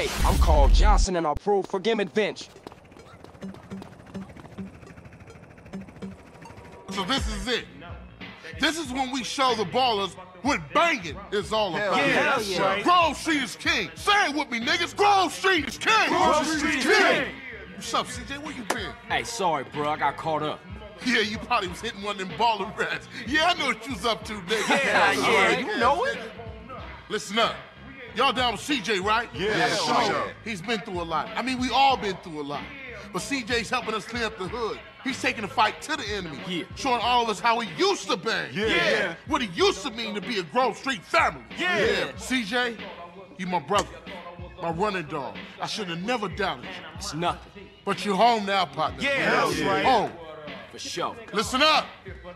Hey, I'm Carl Johnson and I'll prove for Gimmett Bench. So this is it. This is when we show the Ballas what banging is all about. yeah, that's yeah. right. Grove Street is king. Say it with me, niggas. Grove Street is king. Grove Street is king. What's up, CJ? Where you been? Hey, sorry, bro, I got caught up. Yeah, you probably was hitting one of them Balla rats. Yeah, I know what you was up to, nigga. Yeah, yeah, All right. you know it. Listen up. Y'all down with CJ, right? Yeah, sure. He's been through a lot. I mean, we all been through a lot. But CJ's helping us clean up the hood. He's taking the fight to the enemy. Yeah. Showing all of us how he used to bang. Yeah. Yeah. What it used to mean to be a Grove Street family. Yeah. CJ, you my brother. My running dog. I should have never doubted you. It's nothing, But you're home now, partner. Yeah, that's right. Home. For sure. Listen up.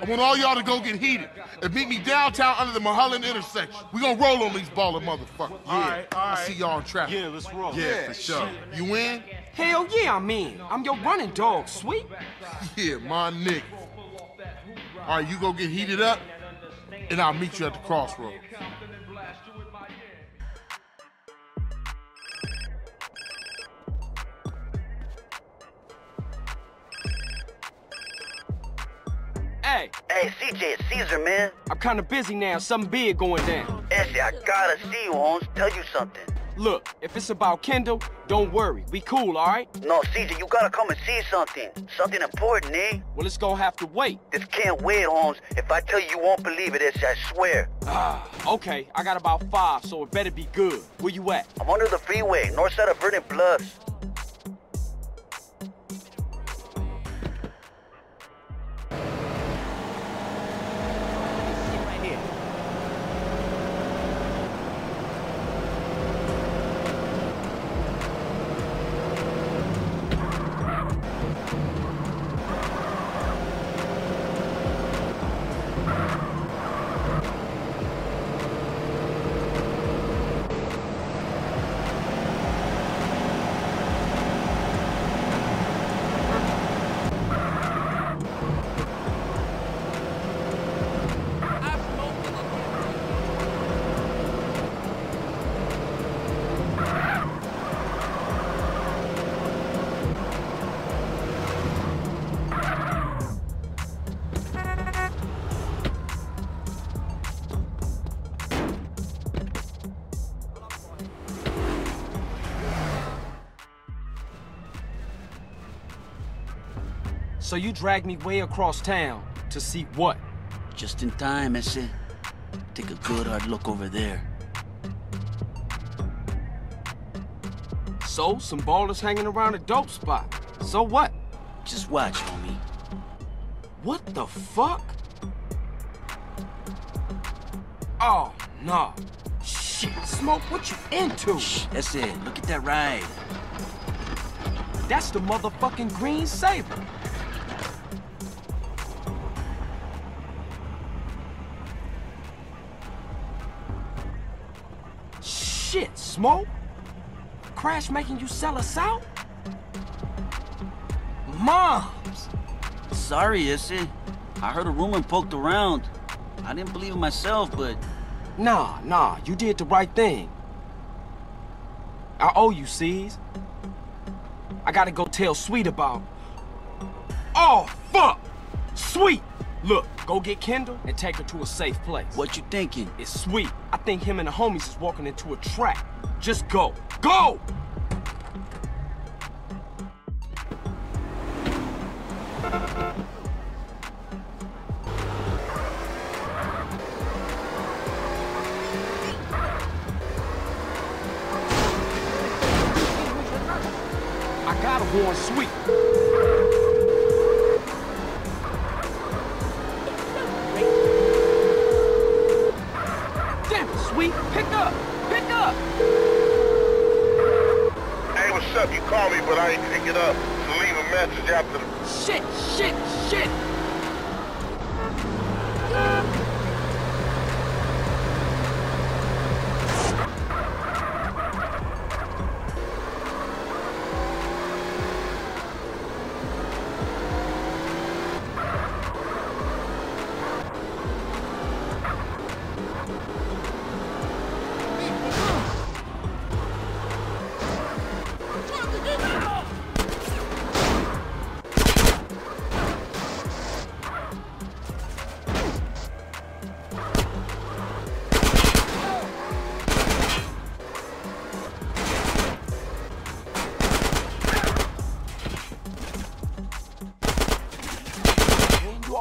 I want all y'all to go get heated and meet me downtown under the Mulholland intersection. We gonna roll on these Balla motherfuckers. All right, all I see y'all in traffic. Yeah, let's roll. Yeah, for sure. You in? Hell yeah, I'm in. I'm your running dog, sweet. Yeah, my nigga. All right, you go get heated up, and I'll meet you at the crossroads. Hey, CJ, it's Cesar, man. I'm kinda busy now, something big going down. ese, I gotta see you, Holmes. Tell you something. Look, if it's about Kendl, don't worry. We cool, alright? No, Cesar, you gotta come and see something. Something important, eh? Well, it's gonna have to wait. This can't wait, Holmes. If I tell you, you won't believe it, ese, I swear. Ah, okay, I got about five, so it better be good. Where you at? I'm under the freeway, north side of Verdant Bluffs. So you dragged me way across town to see what? Just in time, ese. Take a good hard look over there. So, some Ballas hanging around a dope spot. So what? Just watch, homie. What the fuck? Oh, no. Shit, Smoke, what you into? Shh, that's it. Look at that ride. That's the motherfucking green Sabre. Shit, Smoke? Crash making you sell us out? Moms! Sorry, ese. I heard a rumor and poked around. I didn't believe it myself, but Nah, nah, you did the right thing. I owe you, C's. I gotta go tell Sweet about. Oh, fuck! Sweet! Look, go get Kendl and take her to a safe place. what you thinking? It's Sweet. I think him and the homies is walking into a trap. Just go. Go! I gotta warn Sweet. Sweet. Pick up. Pick up. Hey, what's up? You called me, but I ain't pick it up. So leave a message after the... Shit, shit, shit.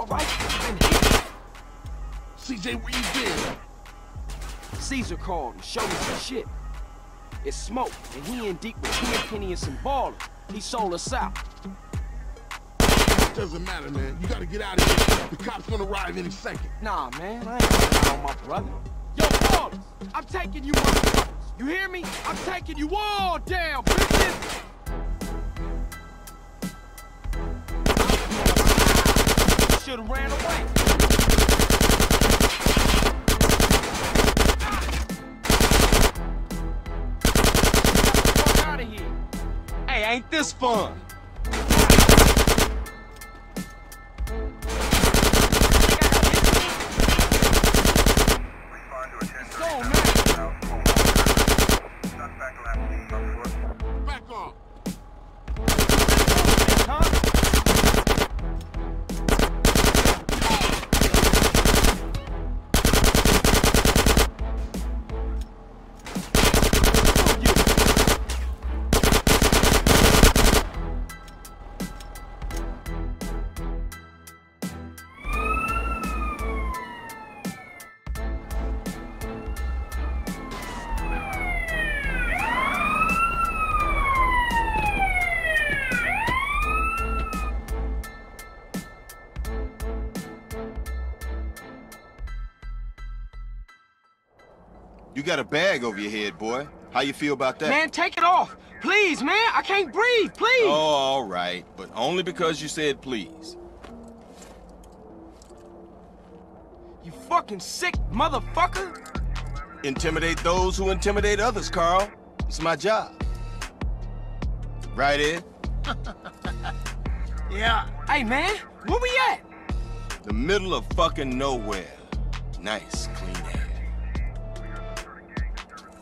all right? CJ, where you been? Cesar called and showed me some shit. It's smoke, and he in deep with Tenpenny and some Ballas. He sold us out. Doesn't matter, man. You gotta get out of here. The cops gonna arrive any second. Nah, man. I ain't on my brother. Yo, Ballas! I'm taking you motherfuckers. You hear me? I'm taking you all down, bitches! Should've ran away. Hey, ain't this fun? You got a bag over your head, boy. How you feel about that? Man, take it off. Please, man. I can't breathe. Please. Oh, all right. But only because you said please. You fucking sick motherfucker. Intimidate those who intimidate others, Carl. It's my job. Right, Ed? Yeah. Hey, man. Where we at? The middle of fucking nowhere. Nice, clean air.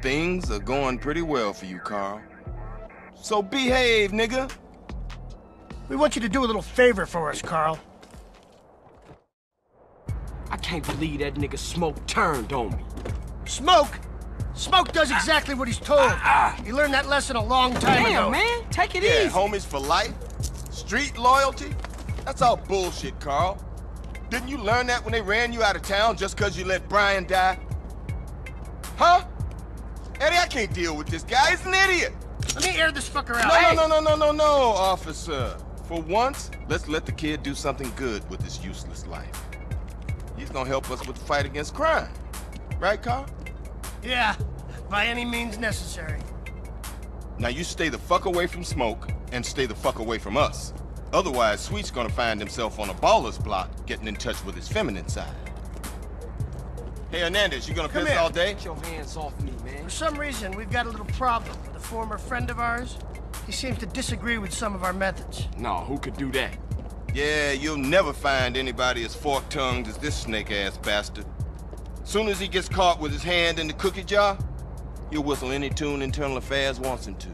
Things are going pretty well for you, Carl. So behave, nigga. We want you to do a little favor for us, Carl. I can't believe that nigga Smoke turned on me. Smoke! Smoke does exactly what he's told. Ah, ah. He learned that lesson a long time ago. Damn, man. Take it Yeah, easy. homies for life. Street loyalty. That's all bullshit, Carl. Didn't you learn that when they ran you out of town just because you let Brian die? Huh? Eddie, I can't deal with this guy. He's an idiot. Let me air this fucker out. No, Hey! no, no, no, no, no, no, officer. For once, let's let the kid do something good with his useless life. He's gonna help us with the fight against crime. Right, Carl? Yeah, by any means necessary. Now you stay the fuck away from smoke and stay the fuck away from us. Otherwise, Sweet's gonna find himself on a Balla's block getting in touch with his feminine side. Hey, Hernandez, you gonna Come piss here. all day? Get your hands off me, man. For some reason, we've got a little problem with a former friend of ours. He seems to disagree with some of our methods. No, who could do that? Yeah, you'll never find anybody as fork-tongued as this snake-ass bastard. Soon as he gets caught with his hand in the cookie jar, he'll whistle any tune Internal Affairs wants him to.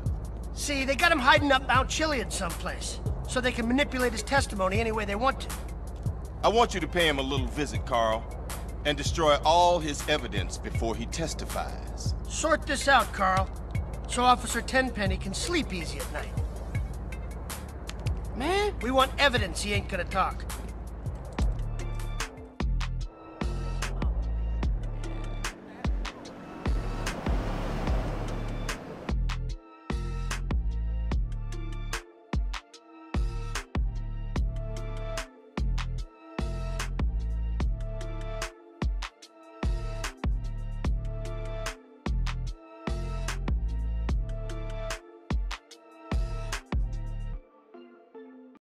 See, they got him hiding up Mount Chiliad someplace, so they can manipulate his testimony any way they want to. I want you to pay him a little visit, Carl, and destroy all his evidence before he testifies. Sort this out, Carl, so Officer Tenpenny can sleep easy at night. Man, We want evidence he ain't gonna talk.